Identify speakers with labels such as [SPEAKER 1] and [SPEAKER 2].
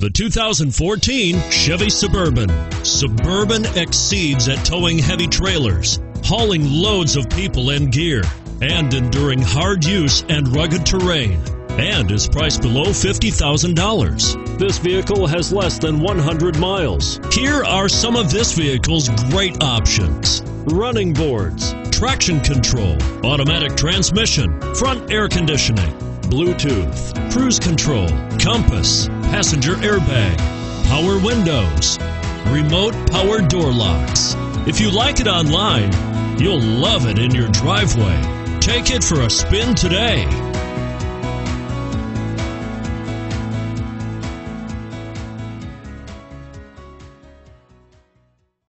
[SPEAKER 1] The 2014 Chevy Suburban. Suburban exceeds at towing heavy trailers, hauling loads of people and gear, and enduring hard use and rugged terrain, and is priced below $50,000. This vehicle has less than 100 miles. Here are some of this vehicle's great options. Running boards, traction control, automatic transmission, front air conditioning, Bluetooth, cruise control, compass, passenger airbag, power windows, remote power door locks. If you like it online, you'll love it in your driveway. Take it for a spin today.